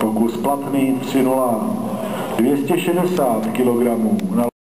Pokus platný 3,0, 260 kg na